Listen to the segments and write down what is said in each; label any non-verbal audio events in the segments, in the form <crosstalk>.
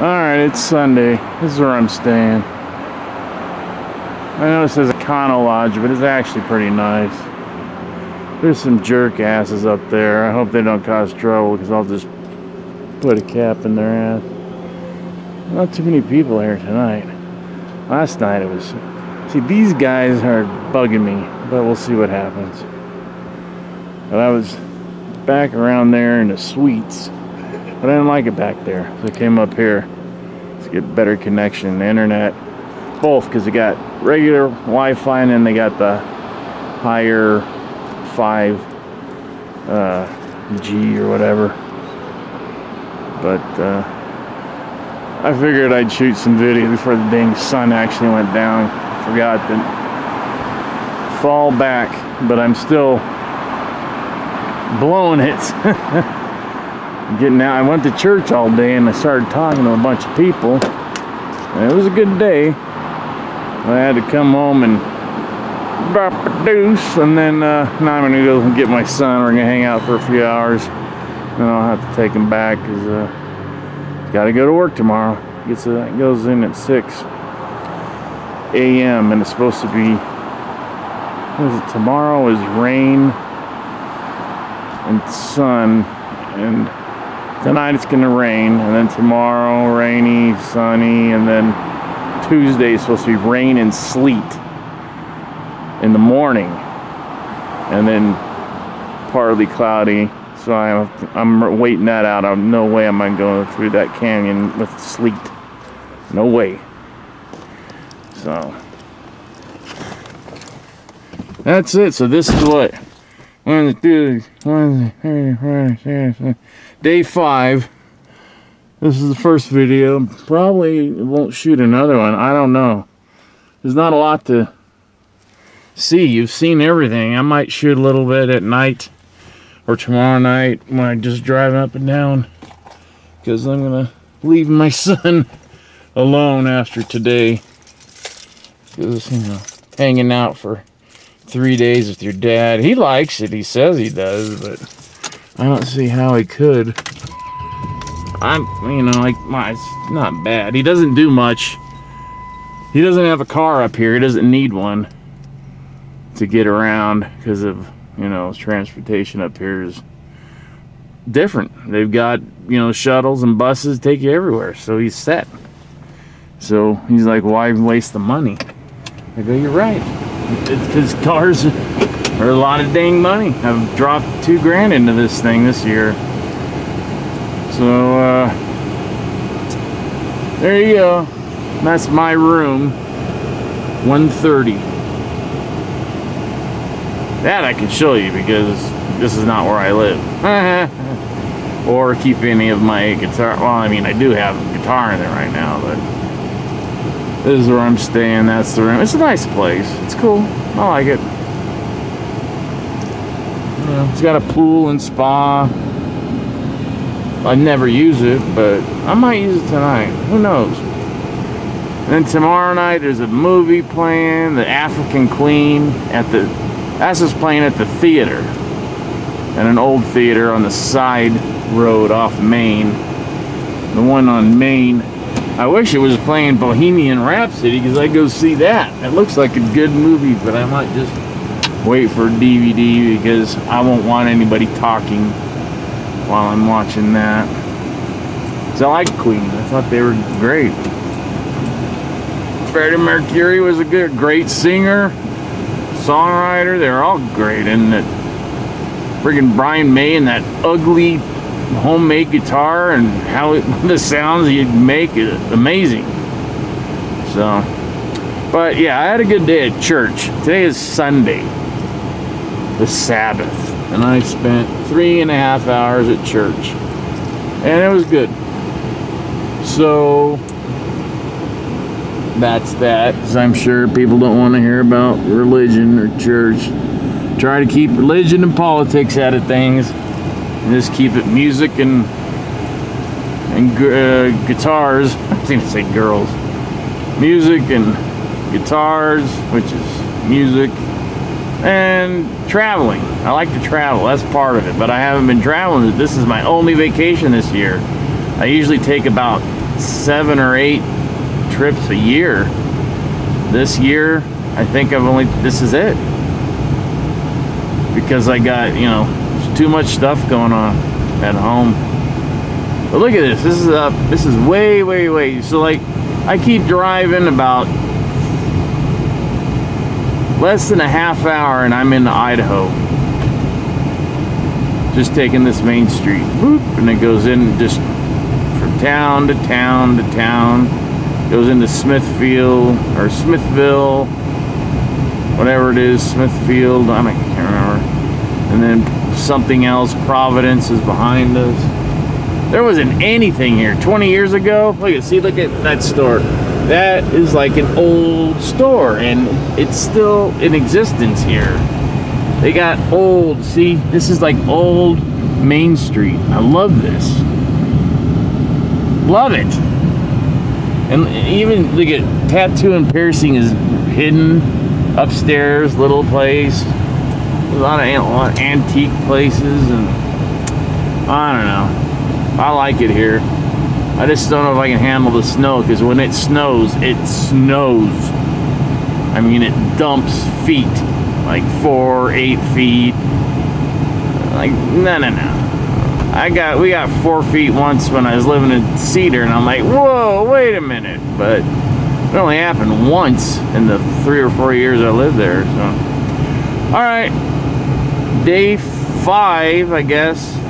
Alright, it's Sunday. This is where I'm staying. I know it says Econo Lodge, but it's actually pretty nice. There's some jerk asses up there. I hope they don't cause trouble because I'll just put a cap in their ass. Not too many people here tonight. Last night it was. See, these guys are bugging me, but we'll see what happens. But I was back around there in the suites, I didn't like it back there. So I came up here to get better connection, internet, both because they got regular Wi-Fi and then they got the higher 5 uh, G or whatever. But uh, I figured I'd shoot some video before the dang sun actually went down. Forgot to fall back, but I'm still blowing it. <laughs> Getting out. I went to church all day and I started talking to a bunch of people. And it was a good day. I had to come home and drop a deuce, and then uh, now I'm gonna go get my son. We're gonna hang out for a few hours, and I'll have to take him back because uh, he's got to go to work tomorrow. Gets a, goes in at six a.m. and it's supposed to be. What is it? Tomorrow is rain and sun, and tonight it's gonna rain, and then tomorrow rainy, sunny, and then Tuesday is supposed to be rain and sleet in the morning and then partly cloudy so I'm, I'm waiting that out. I'm no way am I going through that canyon with sleet. No way. So that's it. So this is what one two one day five this is the first video probably won't shoot another one I don't know there's not a lot to see. You've seen everything. I might shoot a little bit at night or tomorrow night when I just drive up and down because I'm going to leave my <laughs> son alone after today. Because, you know, hanging out for three days with your dad. He likes it. He says he does, but I don't see how he could. I'm, you know, like, my, it's not bad. He doesn't do much. He doesn't have a car up here. He doesn't need one to get around because of you know transportation up here is different they've got you know shuttles and buses take you everywhere so he's set so he's like why waste the money i go you're right because cars are a lot of dang money i've dropped two grand into this thing this year so uh there you go that's my room 130 that I can show you because this is not where I live. <laughs> or keep any of my guitar. Well, I mean, I do have a guitar in there right now, but this is where I'm staying. That's the room. It's a nice place. It's cool. I like it. Yeah, it's got a pool and spa. I never use it, but I might use it tonight. Who knows? And then tomorrow night, there's a movie playing, The African Queen, at the that's just playing at the theater. And an old theater on the side road off Main. The one on Main. I wish it was playing Bohemian Rhapsody because I'd go see that. It looks like a good movie, but I might just wait for DVD because I won't want anybody talking while I'm watching that. Because I like Queen. I thought they were great. Freddie Mercury was a good, great singer songwriter. They're all great. And that friggin' Brian May and that ugly homemade guitar and how it, <laughs> the sounds you'd make is amazing. So, but yeah, I had a good day at church. Today is Sunday, the Sabbath, and I spent three and a half hours at church, and it was good. So, that's that. Because I'm sure people don't want to hear about religion or church. Try to keep religion and politics out of things. And just keep it music and and uh, guitars. <laughs> I going to say girls. Music and guitars, which is music, and traveling. I like to travel. That's part of it. But I haven't been traveling. This is my only vacation this year. I usually take about seven or eight trips a year. This year, I think I've only, this is it. Because I got, you know, too much stuff going on at home. But look at this. This is up. This is way, way, way. So like, I keep driving about less than a half hour, and I'm in Idaho. Just taking this main street, Whoop, and it goes in just from town to town to town. Goes into Smithfield or Smithville, whatever it is, Smithfield. I can't remember. And then something else. Providence is behind us. There wasn't anything here 20 years ago. Look at, see, look at that store. That is like an old store and it's still in existence here. They got old, see, this is like old Main Street. I love this. Love it. And even, look at, tattoo and piercing is hidden upstairs, little place. A lot of, antique places and I don't know. I like it here. I just don't know if I can handle the snow because when it snows, it snows. I mean, it dumps feet, like four, eight feet. Like, no, no, no. I got, we got four feet once when I was living in Cedar, and I'm like, whoa, wait a minute. But it only happened once in the three or four years I lived there. So, all right, day five, I guess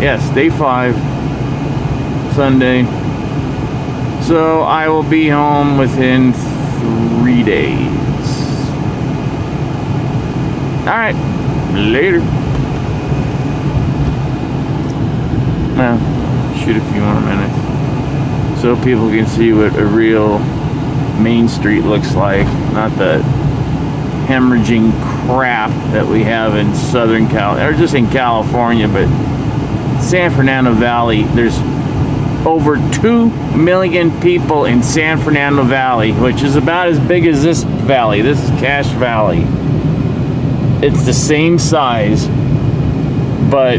yes, day five, Sunday. So I will be home within three days. All right, later. Well, shoot a few more minutes so people can see what a real Main Street looks like, not the hemorrhaging crap that we have in Southern Cal, or just in California, but San Fernando Valley, there's over 2 million people in San Fernando Valley, which is about as big as this valley. This is Cache Valley. It's the same size, but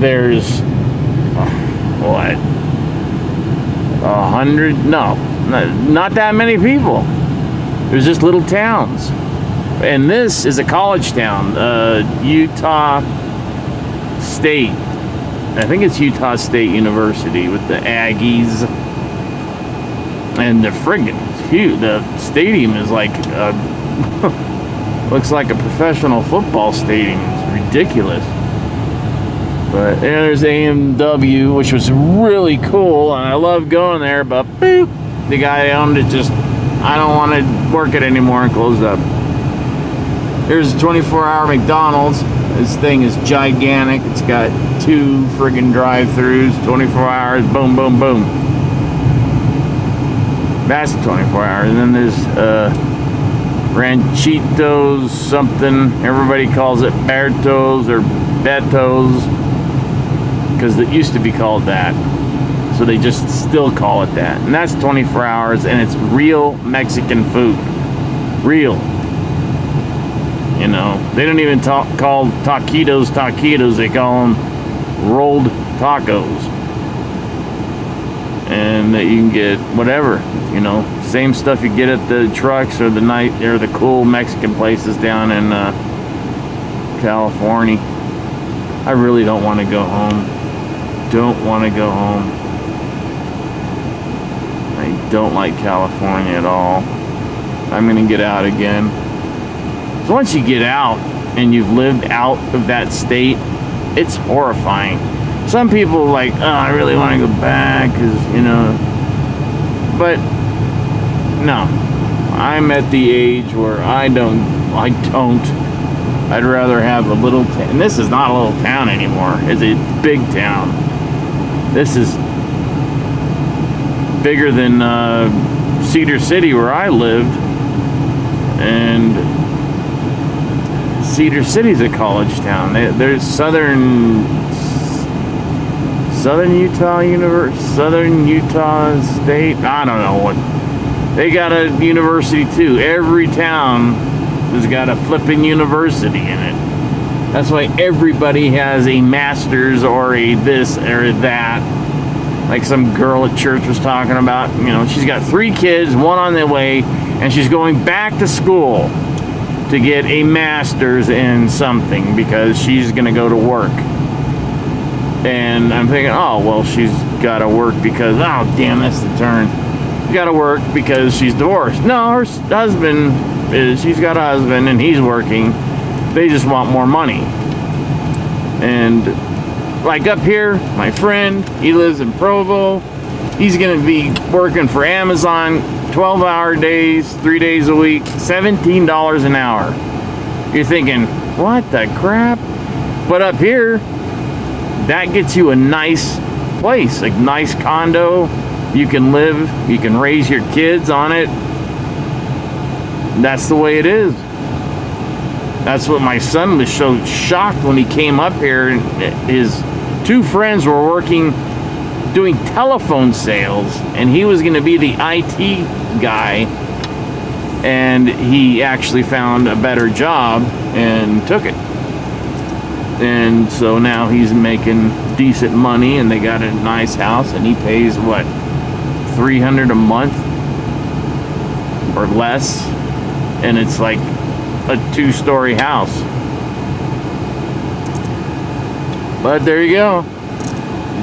there's oh, what? A hundred? No, not that many people. There's just little towns. And this is a college town, uh, Utah State I think it's Utah State University with the Aggies. And the friggin' huge. The stadium is like, a, <laughs> looks like a professional football stadium. It's ridiculous. But there's A&W, which was really cool, and I love going there, but boop, the guy owned it just, I don't want to work it anymore and closed up. Here's a 24 hour McDonald's. This thing is gigantic. It's got two friggin' drive-throughs, 24 hours, boom, boom, boom. That's 24 hours. And then there's uh, Ranchitos something. Everybody calls it Bertos or Betos because it used to be called that. So they just still call it that. And that's 24 hours and it's real Mexican food. Real. You know, they don't even talk, call taquitos taquitos. They call them rolled tacos. And that you can get whatever, you know, same stuff you get at the trucks or the night or the cool Mexican places down in uh, California. I really don't want to go home. Don't want to go home. I don't like California at all. I'm going to get out again. Once you get out and you've lived out of that state, it's horrifying. Some people like, oh, I really want to go back because, you know, but no. I'm at the age where I don't, I don't. I'd rather have a little, and this is not a little town anymore. It's a big town. This is bigger than uh, Cedar City where I lived. And Cedar City's a college town. There's Southern Southern Utah University, Southern Utah State. I don't know what. They got a university too. Every town has got a flipping university in it. That's why everybody has a master's or a this or that. like some girl at church was talking about. You know, she's got three kids, one on the way, and she's going back to school to get a master's in something because she's going to go to work. And I'm thinking, oh, well, she's got to work because, oh, damn, that's the turn. Got to work because she's divorced. No, her husband is, she's got a husband and he's working. They just want more money. And like up here, my friend, he lives in Provo. He's going to be working for Amazon 12 hour days, three days a week, $17 an hour. You're thinking, what the crap? But up here, that gets you a nice place, a nice condo. You can live, you can raise your kids on it. That's the way it is. That's what my son was so shocked when he came up here. and His two friends were working doing telephone sales, and he was going to be the IT guy. And he actually found a better job and took it. And so now he's making decent money and they got a nice house and he pays what 300 a month? Or less? And it's like a two-story house. But there you go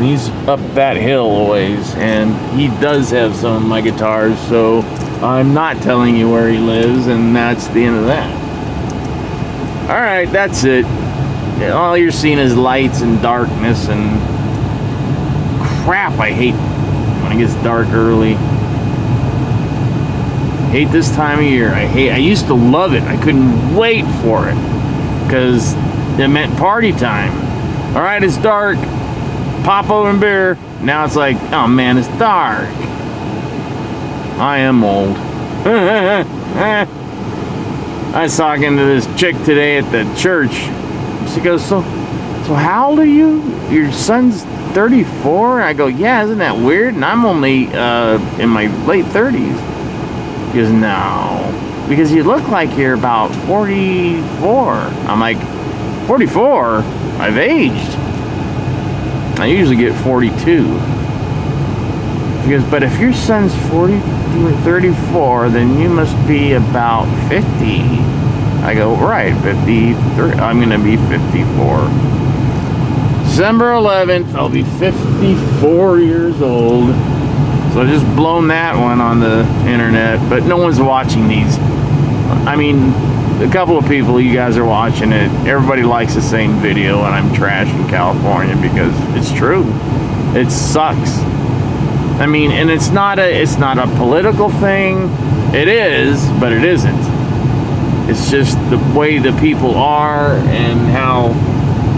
he's up that hill always, and he does have some of my guitars so I'm not telling you where he lives and that's the end of that. All right that's it. All you're seeing is lights and darkness and crap. I hate when it gets dark early. Hate this time of year. I hate I used to love it. I couldn't wait for it because it meant party time. All right it's dark pop open beer now it's like oh man it's dark I am old <laughs> I was talking to this chick today at the church she goes, so, so how old are you? Your son's 34? I go, yeah, isn't that weird? And I'm only uh, in my late 30s. He goes, no, because you look like you're about 44. I'm like, 44? I've aged. I usually get 42. He goes, but if your son's 40, 34, then you must be about 50. I go, right, 53. I'm going to be 54. December 11th, I'll be 54 years old. So I just blown that one on the internet, but no one's watching these. I mean, a couple of people, you guys are watching it. Everybody likes the same video, and I'm trashing California because it's true. It sucks. I mean, and it's not a it's not a political thing. It is, but it isn't. It's just the way the people are and how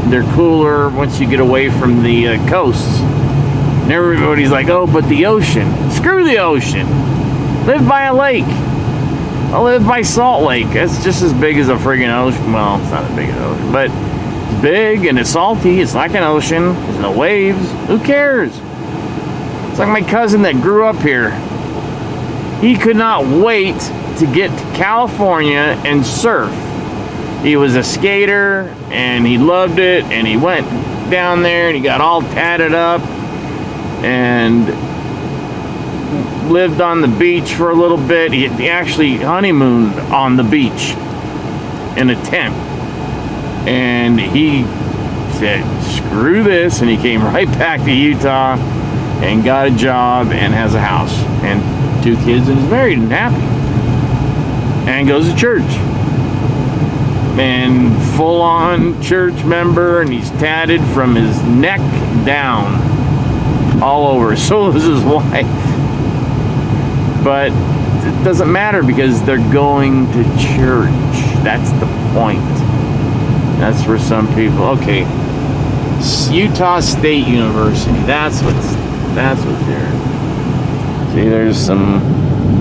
they're cooler once you get away from the uh, coasts. And everybody's like, oh, but the ocean. Screw the ocean. Live by a lake. I live by Salt Lake. It's just as big as a friggin' ocean. Well, it's not as big as an ocean, but it's big and it's salty. It's like an ocean. There's no waves. Who cares? It's like my cousin that grew up here. He could not wait to get to California and surf. He was a skater and he loved it and he went down there and he got all tatted up and lived on the beach for a little bit. He, actually honeymooned on the beach in a tent. And he said, screw this. And he came <laughs> right back to Utah and got a job and has a house and two kids and is married and happy and goes to church. And full on church member, and he's tatted from his neck down all over. <laughs> So is his wife. But it doesn't matter because they're going to church. That's the point. That's for some people. Okay. Utah State University. That's what's that's what's there. See, there's some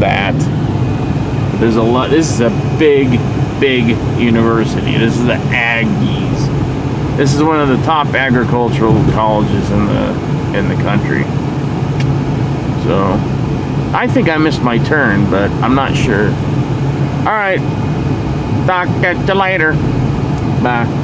that. There's a lot. This is a big, big university. This is the Aggies. This is one of the top agricultural colleges in the in the country. So, I think I missed my turn, but I'm not sure. All right. Talk at you later. Bye.